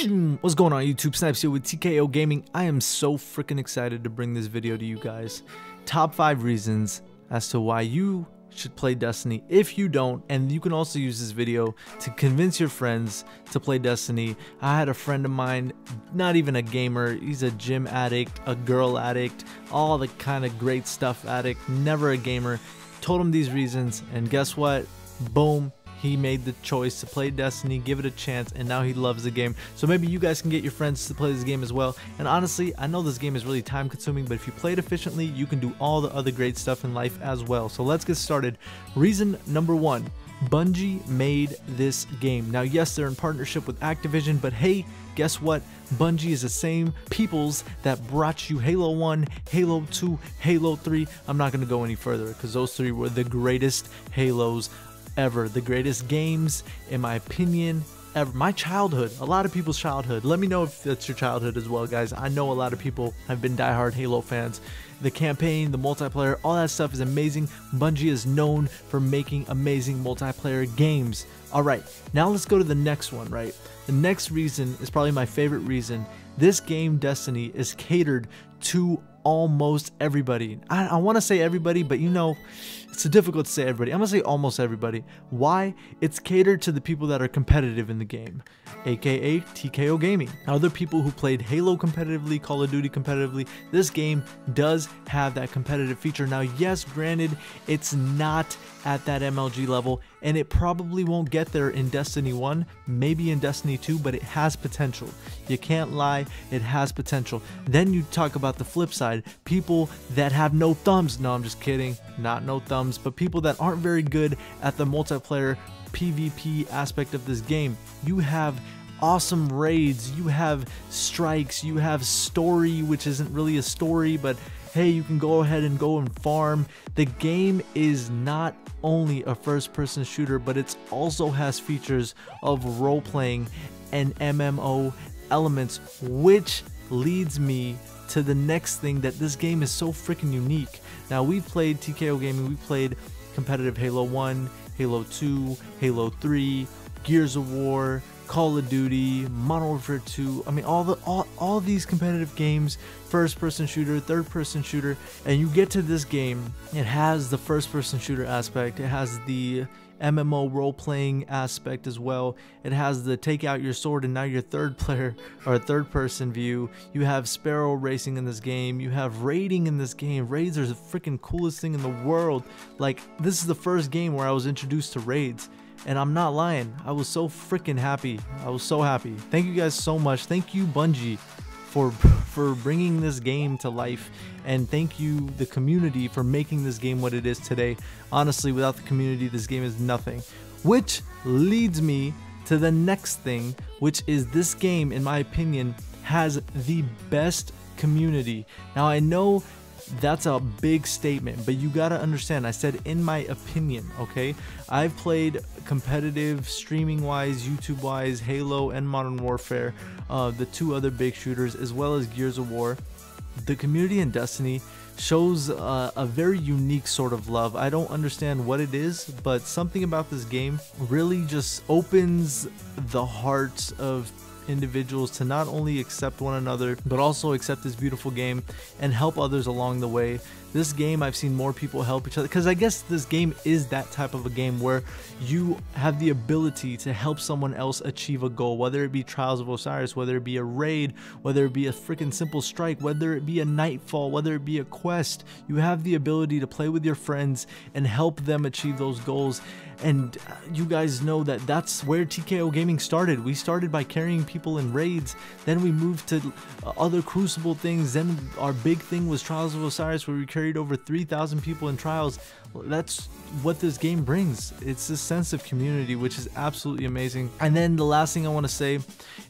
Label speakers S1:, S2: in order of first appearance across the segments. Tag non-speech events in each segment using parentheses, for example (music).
S1: (clears throat) What's going on YouTube? Snipes here with TKO Gaming. I am so freaking excited to bring this video to you guys. Top 5 reasons as to why you should play Destiny if you don't and you can also use this video to convince your friends to play Destiny. I had a friend of mine, not even a gamer, he's a gym addict, a girl addict, all the kind of great stuff addict, never a gamer. Told him these reasons and guess what? Boom, he made the choice to play Destiny, give it a chance, and now he loves the game. So maybe you guys can get your friends to play this game as well. And honestly, I know this game is really time consuming, but if you play it efficiently, you can do all the other great stuff in life as well. So let's get started. Reason number one. Bungie made this game. Now, yes, they're in partnership with Activision, but hey, guess what? Bungie is the same peoples that brought you Halo 1, Halo 2, Halo 3. I'm not going to go any further because those three were the greatest Halos ever. The greatest games, in my opinion, ever. My childhood, a lot of people's childhood. Let me know if that's your childhood as well, guys. I know a lot of people have been diehard Halo fans. The campaign, the multiplayer, all that stuff is amazing. Bungie is known for making amazing multiplayer games. All right, now let's go to the next one, right? The next reason is probably my favorite reason. This game, Destiny, is catered to almost everybody. I, I want to say everybody, but you know, it's difficult to say everybody. I'm gonna say almost everybody. Why? It's catered to the people that are competitive in the game, aka TKO Gaming. Other people who played Halo competitively, Call of Duty competitively, this game does have that competitive feature. Now, yes, granted, it's not at that MLG level, and it probably won't get there in Destiny 1, maybe in Destiny 2, but it has potential. You can't lie, it has potential. Then you talk about the flip side people that have no thumbs. No, I'm just kidding, not no thumbs, but people that aren't very good at the multiplayer PvP aspect of this game. You have awesome raids, you have strikes, you have story, which isn't really a story, but hey, you can go ahead and go and farm. The game is not only a first person shooter, but it also has features of role playing and MMO elements, which leads me to the next thing that this game is so freaking unique. Now, we've played TKO Gaming, we played competitive Halo 1, Halo 2, Halo 3, Gears of War, Call of Duty, Modern Warfare 2. I mean, all the all, all these competitive games, first person shooter, third person shooter, and you get to this game, it has the first person shooter aspect. It has the MMO role playing aspect as well. It has the take out your sword and now you're third player (laughs) or third person view. You have Sparrow racing in this game. You have raiding in this game. Raids are the freaking coolest thing in the world. Like, this is the first game where I was introduced to raids. And I'm not lying. I was so freaking happy. I was so happy. Thank you guys so much. Thank you, Bungie, for for bringing this game to life and thank you the community for making this game what it is today honestly without the community this game is nothing which leads me to the next thing which is this game in my opinion has the best community now i know that's a big statement, but you gotta understand. I said, in my opinion, okay? I've played competitive, streaming wise, YouTube wise, Halo and Modern Warfare, uh, the two other big shooters, as well as Gears of War. The community in Destiny shows uh, a very unique sort of love. I don't understand what it is, but something about this game really just opens the hearts of individuals to not only accept one another, but also accept this beautiful game and help others along the way. This game, I've seen more people help each other because I guess this game is that type of a game where you have the ability to help someone else achieve a goal, whether it be Trials of Osiris, whether it be a raid, whether it be a freaking simple strike, whether it be a nightfall, whether it be a quest. You have the ability to play with your friends and help them achieve those goals. And uh, you guys know that that's where TKO Gaming started. We started by carrying people in raids, then we moved to uh, other Crucible things. Then our big thing was Trials of Osiris, where we carried over 3,000 people in trials. That's what this game brings. It's a sense of community, which is absolutely amazing. And then the last thing I want to say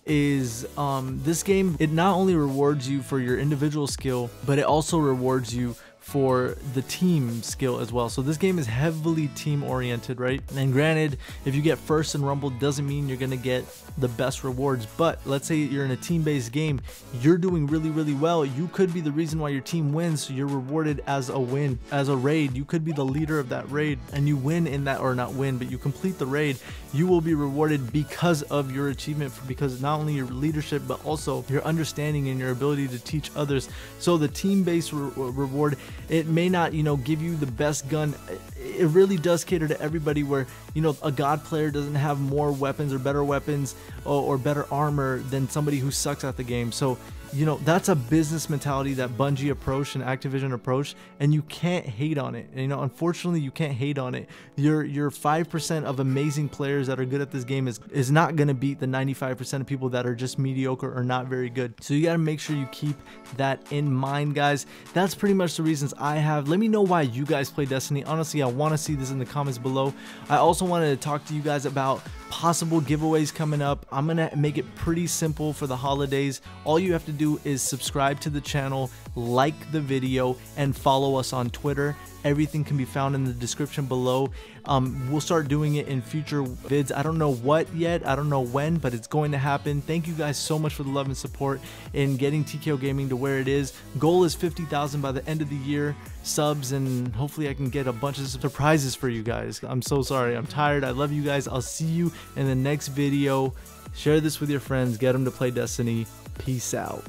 S1: is um, this game, it not only rewards you for your individual skill, but it also rewards you for the team skill as well. So this game is heavily team oriented, right? And granted, if you get first in Rumble doesn't mean you're going to get the best rewards, but let's say you're in a team based game, you're doing really, really well. You could be the reason why your team wins. So you're rewarded as a win, as a raid. You could be the leader of that raid and you win in that, or not win, but you complete the raid you will be rewarded because of your achievement, because not only your leadership, but also your understanding and your ability to teach others. So the team-based re reward, it may not, you know, give you the best gun. It really does cater to everybody where, you know, a god player doesn't have more weapons or better weapons or, or better armor than somebody who sucks at the game. So you know that's a business mentality that Bungie approached and Activision approached, and you can't hate on it. And, you know, unfortunately, you can't hate on it. Your your five percent of amazing players that are good at this game is is not gonna beat the 95% of people that are just mediocre or not very good. So you gotta make sure you keep that in mind, guys. That's pretty much the reasons I have. Let me know why you guys play Destiny. Honestly, I want to see this in the comments below. I also wanted to talk to you guys about possible giveaways coming up. I'm gonna make it pretty simple for the holidays. All you have to do is subscribe to the channel, like the video, and follow us on Twitter. Everything can be found in the description below. Um, we'll start doing it in future vids. I don't know what yet, I don't know when, but it's going to happen. Thank you guys so much for the love and support in getting TKO Gaming to where it is. Goal is 50,000 by the end of the year subs and hopefully I can get a bunch of surprises for you guys. I'm so sorry. I'm tired. I love you guys. I'll see you in the next video. Share this with your friends. Get them to play Destiny. Peace out.